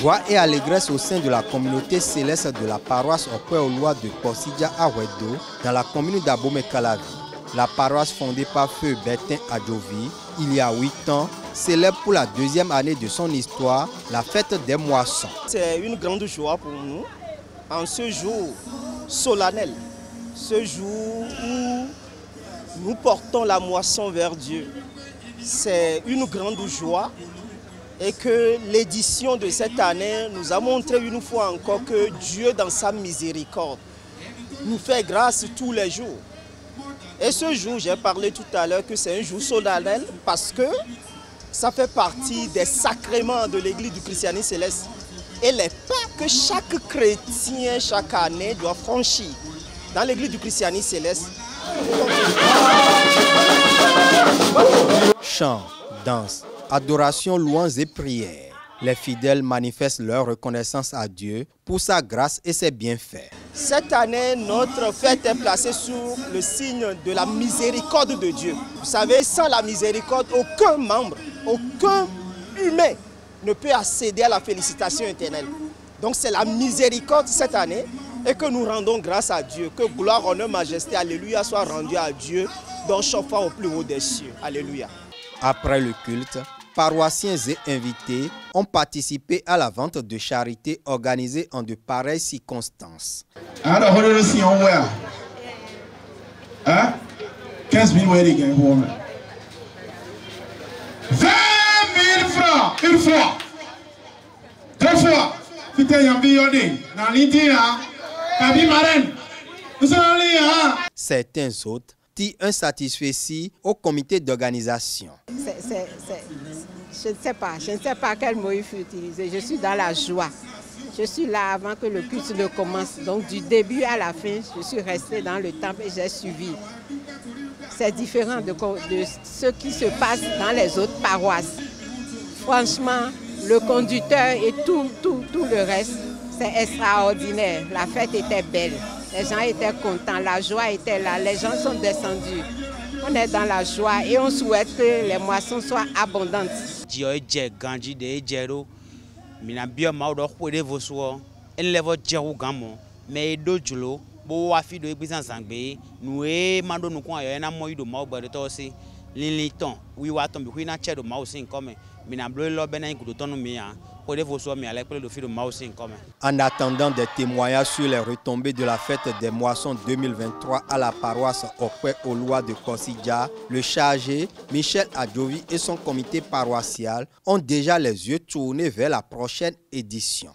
Joie et allégresse au sein de la communauté céleste de la paroisse au loi de Porsidja à dans la commune d'Abomey-Calavi. La paroisse fondée par Feu Bertin Adjovi il y a huit ans célèbre pour la deuxième année de son histoire la fête des moissons. C'est une grande joie pour nous en ce jour solennel, ce jour où nous portons la moisson vers Dieu. C'est une grande joie et que l'édition de cette année nous a montré une fois encore que Dieu, dans sa miséricorde, nous fait grâce tous les jours. Et ce jour, j'ai parlé tout à l'heure que c'est un jour solennel parce que ça fait partie des sacrements de l'église du christianisme céleste et les pas que chaque chrétien chaque année doit franchir dans l'église du christianisme céleste. Chant, danse, adoration, louanges et prières. Les fidèles manifestent leur reconnaissance à Dieu pour sa grâce et ses bienfaits. Cette année, notre fête est placée sous le signe de la miséricorde de Dieu. Vous savez, sans la miséricorde, aucun membre, aucun humain ne peut accéder à la félicitation éternelle. Donc c'est la miséricorde cette année et que nous rendons grâce à Dieu. Que gloire, honneur, majesté, alléluia, soit rendue à Dieu, dans chauffant au plus haut des cieux. Alléluia. Après le culte, paroissiens et invités ont participé à la vente de charité organisée en de pareilles circonstances. Alors, on aussi en Hein? 15 000 une fois. Deux fois. Putain, il y a un billet dans l'India. Certains autres tirent un satisfait au comité d'organisation. Je ne sais pas, je ne sais pas quel mot il faut utiliser. Je suis dans la joie. Je suis là avant que le culte ne commence. Donc du début à la fin, je suis restée dans le temple et j'ai suivi. C'est différent de, de ce qui se passe dans les autres paroisses. Franchement, le conducteur et tout, tout, tout le reste, c'est extraordinaire. La fête était belle. Les gens étaient contents. La joie était là. Les gens sont descendus. On est dans la joie et on souhaite que les moissons soient abondantes. dziɔ En attendant des témoignages sur les retombées de la fête des moissons 2023 à la paroisse aux lois de Kossidja, le chargé Michel Adjovi et son comité paroissial ont déjà les yeux tournés vers la prochaine édition.